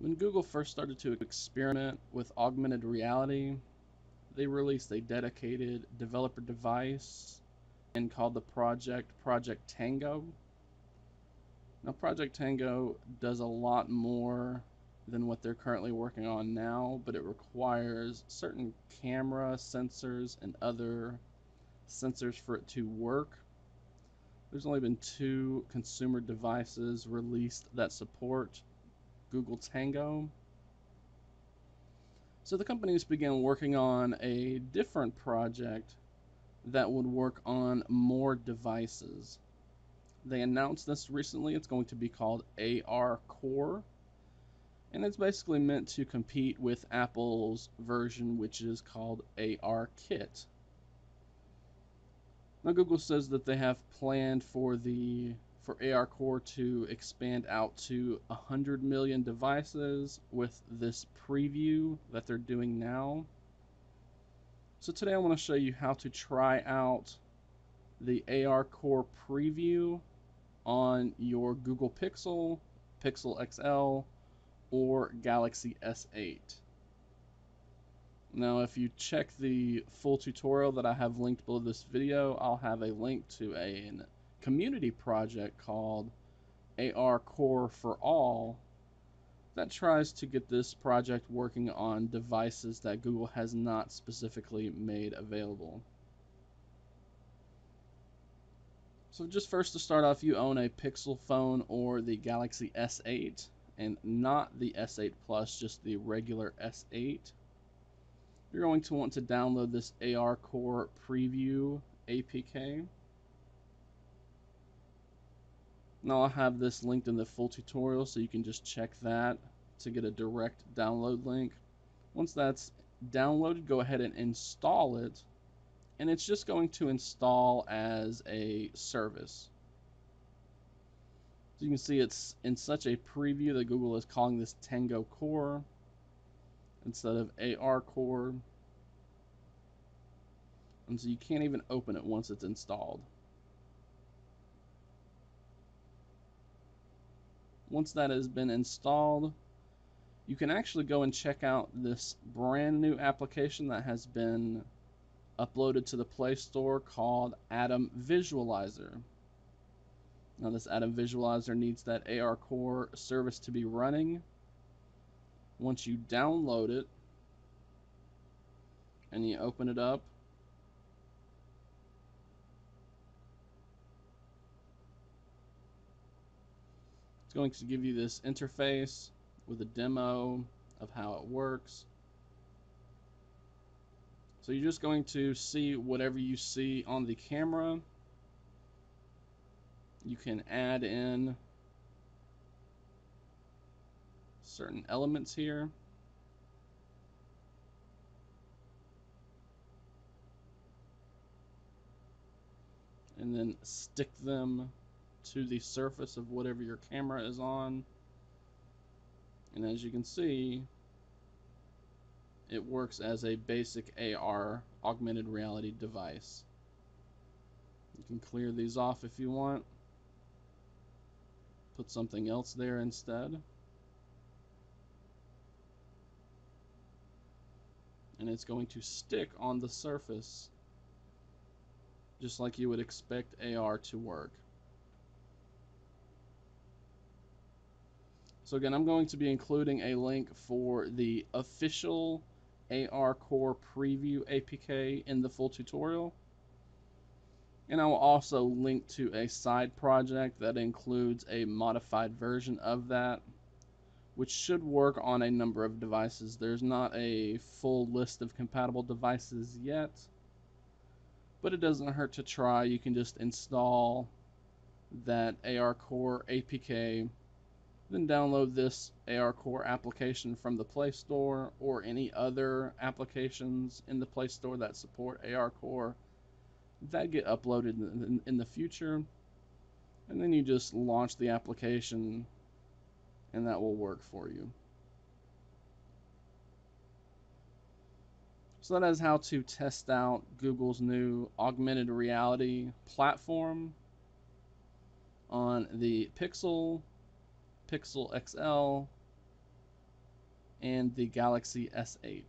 When Google first started to experiment with augmented reality, they released a dedicated developer device and called the project Project Tango. Now, Project Tango does a lot more than what they're currently working on now, but it requires certain camera sensors and other sensors for it to work. There's only been two consumer devices released that support Google Tango. So the companies began working on a different project that would work on more devices. They announced this recently. It's going to be called AR Core. And it's basically meant to compete with Apple's version, which is called AR Kit. Now, Google says that they have planned for the for AR Core to expand out to 100 million devices with this preview that they're doing now. So today I want to show you how to try out the AR Core preview on your Google Pixel, Pixel XL, or Galaxy S8. Now, if you check the full tutorial that I have linked below this video, I'll have a link to a, community project called AR Core for All that tries to get this project working on devices that Google has not specifically made available. So just first to start off, you own a Pixel phone or the Galaxy S8 and not the S8 Plus, just the regular S8. You're going to want to download this AR Core Preview APK. Now I'll have this linked in the full tutorial so you can just check that to get a direct download link. Once that's downloaded, go ahead and install it. And it's just going to install as a service. So you can see it's in such a preview that Google is calling this Tango Core instead of AR Core. And so you can't even open it once it's installed. Once that has been installed, you can actually go and check out this brand new application that has been uploaded to the Play Store called Atom Visualizer. Now this Atom Visualizer needs that AR Core service to be running. Once you download it and you open it up, going to give you this interface with a demo of how it works. So you're just going to see whatever you see on the camera. You can add in certain elements here. And then stick them to the surface of whatever your camera is on. And as you can see, it works as a basic AR augmented reality device. You can clear these off if you want. Put something else there instead. And it's going to stick on the surface just like you would expect AR to work. So again, I'm going to be including a link for the official AR Core Preview APK in the full tutorial. And I will also link to a side project that includes a modified version of that, which should work on a number of devices. There's not a full list of compatible devices yet, but it doesn't hurt to try. You can just install that AR Core APK then download this AR Core application from the Play Store or any other applications in the Play Store that support AR Core that get uploaded in, in the future. And then you just launch the application and that will work for you. So that is how to test out Google's new augmented reality platform on the Pixel Pixel XL, and the Galaxy S8.